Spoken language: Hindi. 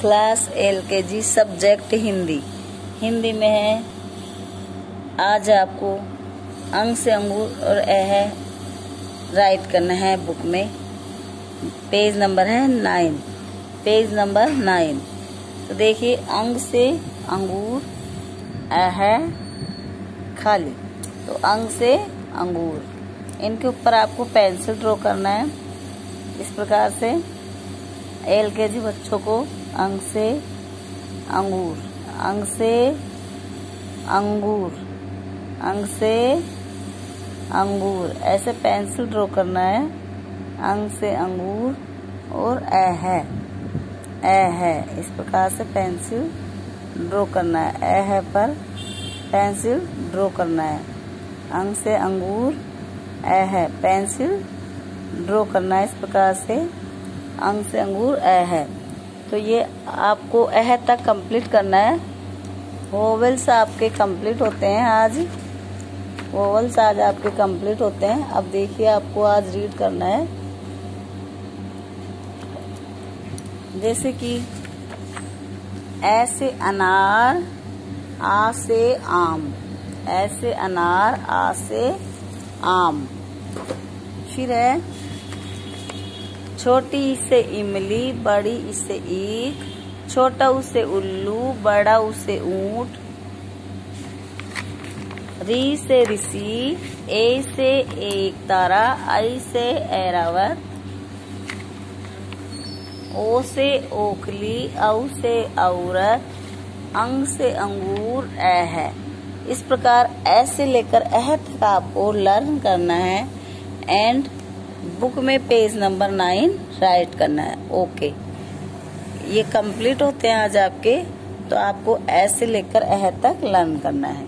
क्लास एल के जी सब्जेक्ट हिंदी। हिंदी में है, आज आपको अंग से अंगूर और अह राइट करना है बुक में। पेज नंबर है नाइन पेज नंबर नाइन तो देखिए, अंग से अंगूर अह खाली। तो अंग से अंगूर। इनके ऊपर आपको पेंसिल ड्रॉ करना है। इस प्रकार से एल के जी बच्चों को अंग से अंगूर अंग से अंगूर अंग से अंगूर ऐसे पेंसिल ड्रॉ करना है। अंग से अंगूर और ए है। ए है। इस प्रकार से पेंसिल ड्रॉ करना है। ए है पर पेंसिल ड्रॉ करना है। अंग से अंगूर ए है। पेंसिल ड्रॉ करना है। इस प्रकार से अंग से अंगूर अ है। तो ये आपको अह तक कंप्लीट करना है। वोवल्स आपके कंप्लीट होते हैं आज। वोवल्स आज आपके कंप्लीट होते हैं। अब देखिए आपको आज रीड करना है। जैसे कि, ऐसे अनार आ से आम। ऐसे अनार आ से आम। फिर है छोटी से इमली, बड़ी इसे ईख, छोटा उसे उल्लू, बड़ा उसे ऊँट, री से ऋषि, ए से एक तारा, आई से ऐरावत, ओ से ओखली, औ से औरत, अंग से अंगूर ए है। इस प्रकार ऐसे लेकर अह तक आपको लर्न करना है। एंड बुक में पेज नंबर नाइन राइट करना है, ओके। ये कंप्लीट होते हैं आज आपके तो आपको ऐसे लेकर अह तक लर्न करना है।